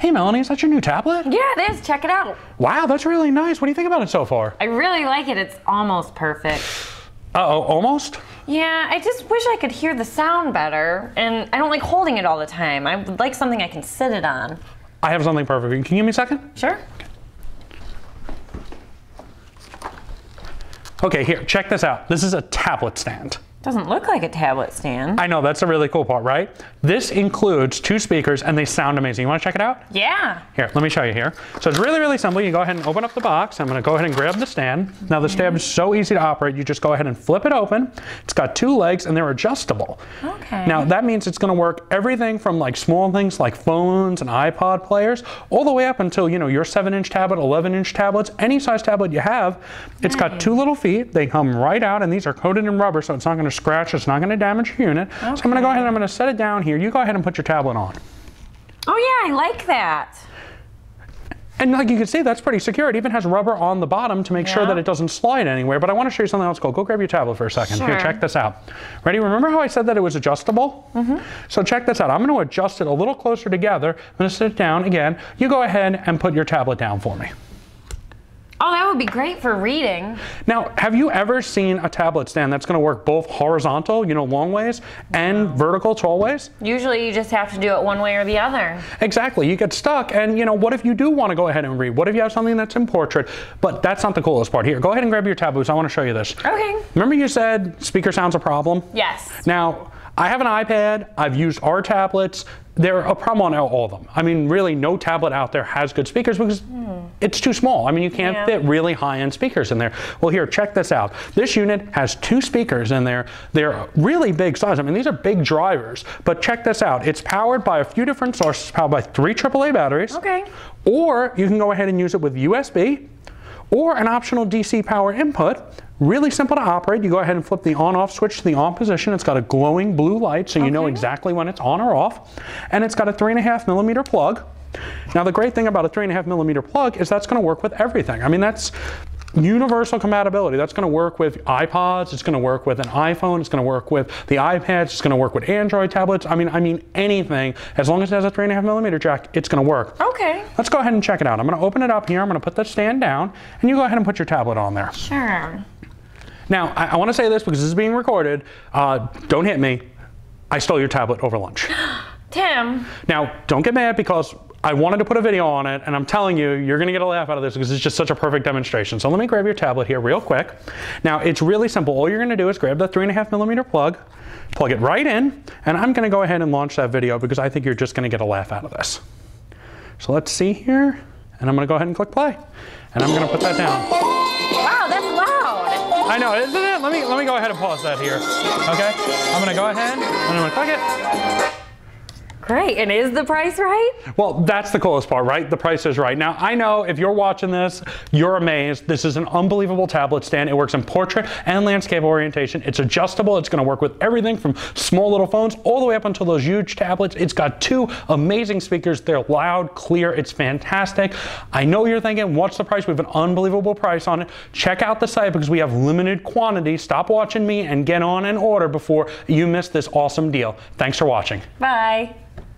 Hey Melanie, is that your new tablet? Yeah, it is. Check it out. Wow, that's really nice. What do you think about it so far? I really like it. It's almost perfect. Uh-oh, almost? Yeah, I just wish I could hear the sound better, and I don't like holding it all the time. I would like something I can sit it on. I have something perfect. Can you give me a second? Sure. Okay, here, check this out. This is a tablet stand. Doesn't look like a tablet stand. I know, that's a really cool part, right? This includes two speakers and they sound amazing. You wanna check it out? Yeah. Here, let me show you here. So it's really, really simple. You go ahead and open up the box. I'm gonna go ahead and grab the stand. Now the stand is so easy to operate. You just go ahead and flip it open. It's got two legs and they're adjustable. Okay. Now that means it's gonna work everything from like small things like phones and iPod players, all the way up until, you know, your seven inch tablet, 11 inch tablets, any size tablet you have. It's got two little feet. They come right out and these are coated in rubber so it's not gonna scratch, it's not gonna damage your unit. So I'm gonna go ahead and I'm gonna set it down here. You go ahead and put your tablet on. oh yeah, I like that. And like you can see, that's pretty secure. It even has rubber on the bottom to make sure that it doesn't slide anywhere. But I want to show you something else cool. Go grab your tablet for a second. Here, Sure. check this out. Ready? Remember how I said that it was adjustable? Mm-hmm. So check this out. I'm going to adjust it a little closer together. I'm going to sit it down again. You go ahead and put your tablet down for me. Oh, that would be great for reading. Now, have you ever seen a tablet stand that's going to work both horizontal, you know, long ways, and vertical, tall ways? Usually you just have to do it one way or the other. Exactly. You get stuck, and you know, what if you do want to go ahead and read? What if you have something that's in portrait? But that's not the coolest part. Here, go ahead and grab your tablets. I want to show you this. Okay. Remember you said speaker sound's a problem? Yes. Now, I have an iPad. I've used our tablets. They're a problem on all of them. I mean, really, no tablet out there has good speakers because it's too small. I mean, you can't Yeah. fit really high-end speakers in there. Well, here, check this out. This unit has two speakers in there. They're really big size. I mean, these are big drivers. But check this out. It's powered by a few different sources, powered by three AAA batteries. Okay. Or you can go ahead and use it with USB or an optional DC power input. Really simple to operate. You go ahead and flip the on off switch to the on position. It's got a glowing blue light so you know exactly when it's on or off. And it's got a three and a half millimeter plug. Now the great thing about a three and a half millimeter plug is that's going to work with everything. I mean that's universal compatibility. That's going to work with iPods. It's going to work with an iPhone. It's going to work with the iPads. It's going to work with Android tablets. I mean, I mean anything. As long as it has a three and a half millimeter jack, it's going to work. Okay. Let's go ahead and check it out. I'm going to open it up here. I'm going to put the stand down, and you go ahead and put your tablet on there. Sure. Now, I, I want to say this because this is being recorded. Uh, don't hit me. I stole your tablet over lunch. Tim. Now, don't get mad because I wanted to put a video on it, and I'm telling you, you're going to get a laugh out of this because it's just such a perfect demonstration. So let me grab your tablet here real quick. Now, it's really simple. All you're going to do is grab the three and a half millimeter plug, plug it right in, and I'm going to go ahead and launch that video because I think you're just going to get a laugh out of this. So let's see here, and I'm going to go ahead and click play, and I'm going to put that down. Wow, that's loud. I know, isn't it? Let me let me go ahead and pause that here. Okay, I'm going to go ahead and I'm going to click it. Great. And is the price right? Well, that's the coolest part, right? The price is right. Now, I know if you're watching this, you're amazed. This is an unbelievable tablet stand. It works in portrait and landscape orientation. It's adjustable. It's going to work with everything from small little phones all the way up until those huge tablets. It's got two amazing speakers. They're loud, clear. It's fantastic. I know you're thinking, what's the price? We have an unbelievable price on it. Check out the site because we have limited quantity. Stop watching me and get on and order before you miss this awesome deal. Thanks for watching. Bye.